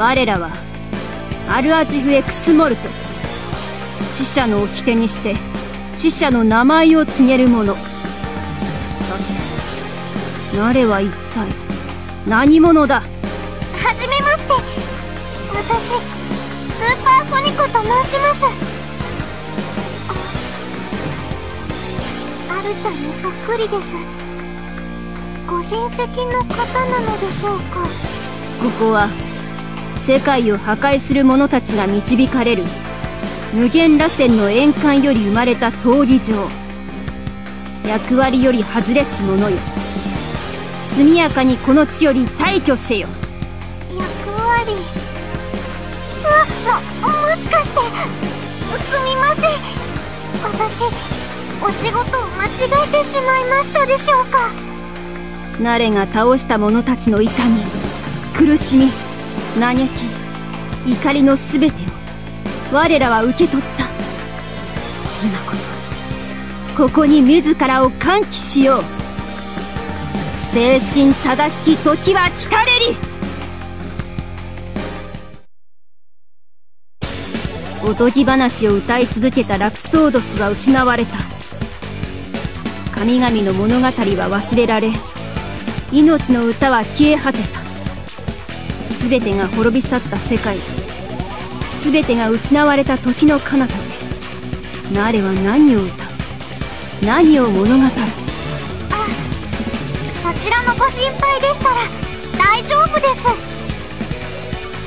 我らはアルアジフ・エクスモルトス。死者の掟にして死者の名前を告げる者さて我は一体何者だ？はじめまして。私スーパーフォニコと申します。アルちゃんにそっくりです。ご親戚の方なのでしょうか。ここは世界を破壊する者たちが導かれる。無限螺旋の円環より生まれた闘技場役割より外れし者よ。速やかにこの地より退去せよ。役割。あももしかしてすみません。私お仕事を間違えてしまいましたでしょうか？ナレが倒した者たちの痛み苦しみ嘆き怒りの全てを我らは受け取った。今こそここに自らを喚起しよう。精神正しき時は来たれり。おとぎ話を歌い続けたラプソードスは失われた。神々の物語は忘れられ命の歌は消え果てた。全てが滅び去った世界。全てが失われた時の彼方で。ナレは何を歌う？何を物語る？あそちらのご心配でしたら大丈夫です。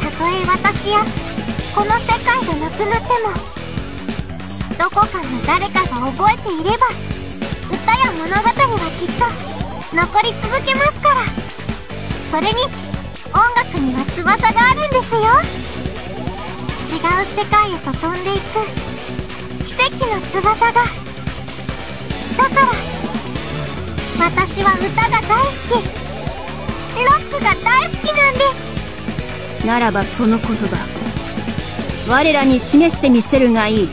たとえ私やこの世界でなくなってもどこかの誰かが覚えていれば歌や物語はきっと残り続けますから。それに音楽には翼があるんですよ。違う世界へと飛んでいく。奇跡の翼が。だから私は歌が大好き。ロックが大好きなんです。ならばその言葉我らに示してみせるがいい。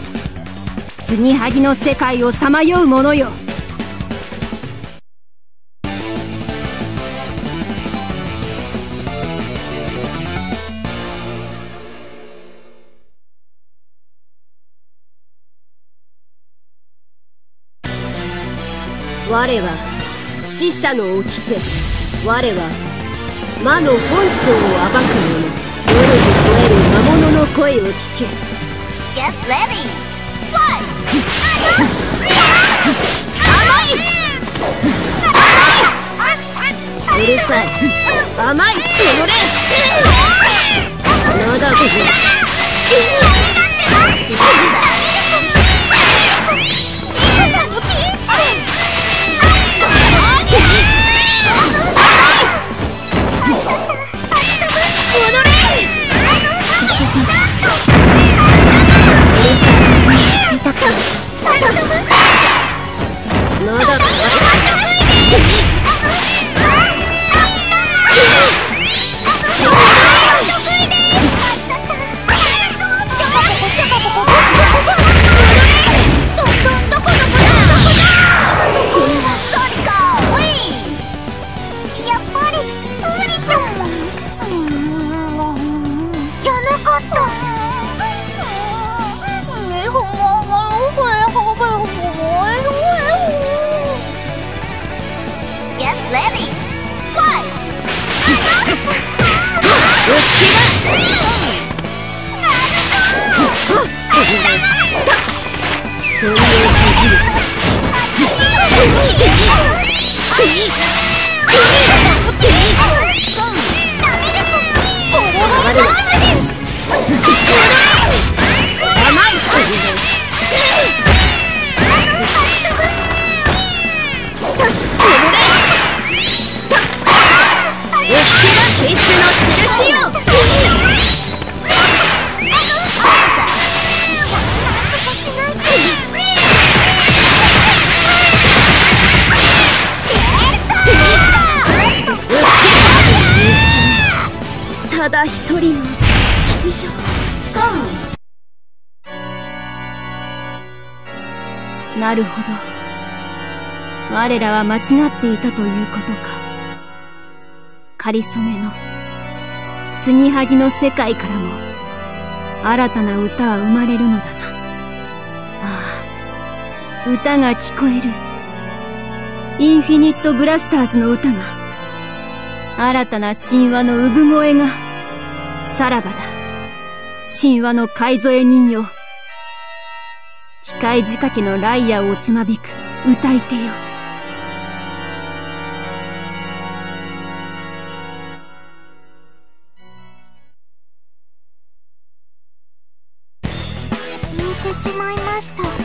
継ぎはぎの世界をさまよう者よ。我は死者の掟我は魔の本性を暴く者夜に吠える魔物の声を聞け Get ready! Fly! うるさい甘いこれまだこ Yeah! ただ一人の君よ。なるほど。我らは間違っていたということか。かりそめの継ぎはぎの世界からも新たな歌は生まれるのだな。ああ歌が聞こえる。インフィニットブラスターズの歌が新たな神話の産声がさらばだ。神話の海添人よ機械仕掛けのライアーをつまびく。歌い手よ。聞いてしまいました。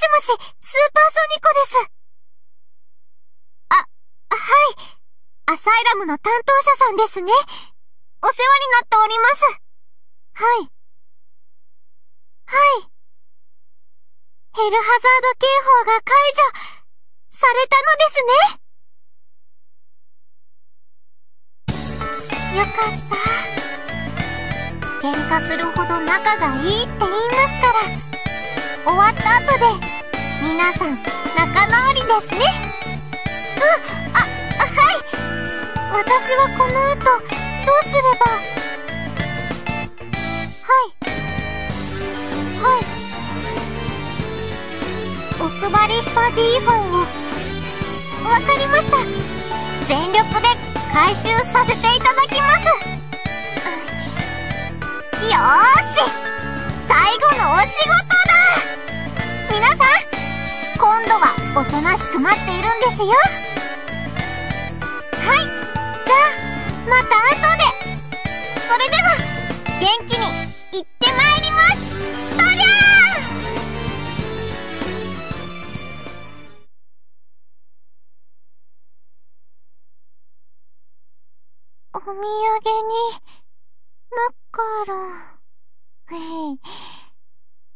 しもし、スーパーソニコです。あ、はい。アサイラムの担当者さんですね。お世話になっております。はい。はい。ヘルハザード警報が解除されたのですね。よかった。喧嘩するほど仲がいいって言いますから。終わった後で皆さん仲直りですね。うんああはい。私はこの後どうすればはい。はい。お配りした D フォンをわかりました。全力で回収させていただきます。よーし。最後のお仕事今度はおとなしく待っているんですよ。はい。じゃあまた後で。それでは元気に行ってまいります。とりゃーお土産にマカロン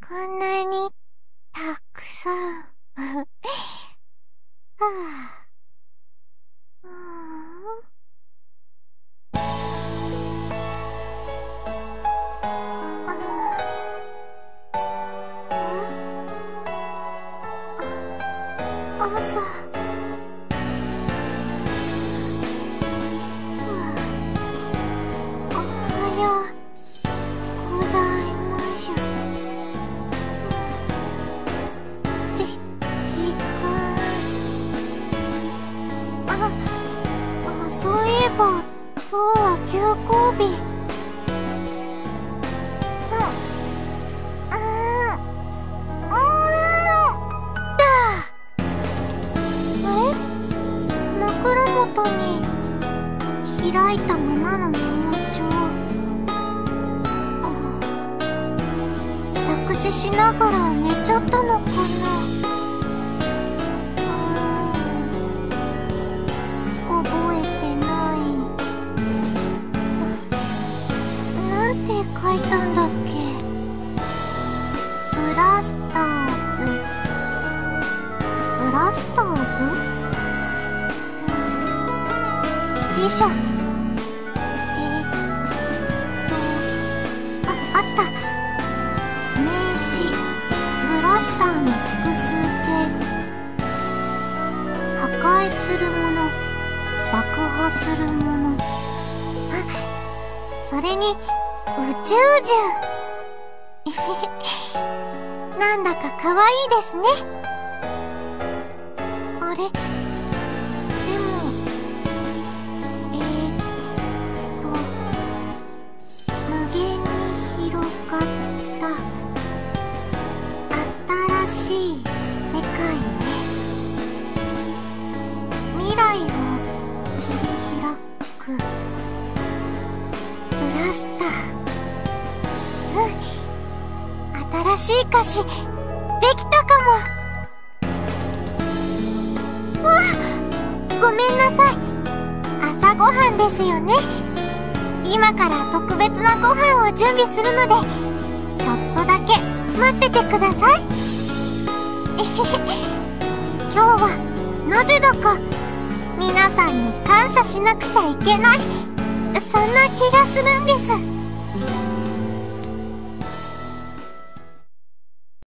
こんなにたくさん。はあ。うんは休校日。うん、うん、うん、だ。あれ枕元に開いたままのメモ帳。あ作詞しながら寝ちゃったのかあ、った。名詞ブラスターの複数形破壊するもの爆破するもの。あそれに宇宙人なんだか可愛いですね。あれ？新しい歌詞できたかも。うわごめんなさい。朝ごはんですよね。今から特別なご飯を準備するのでちょっとだけ待っててください。今日はなぜだか皆さんに感謝しなくちゃいけない。そんな気がするんです。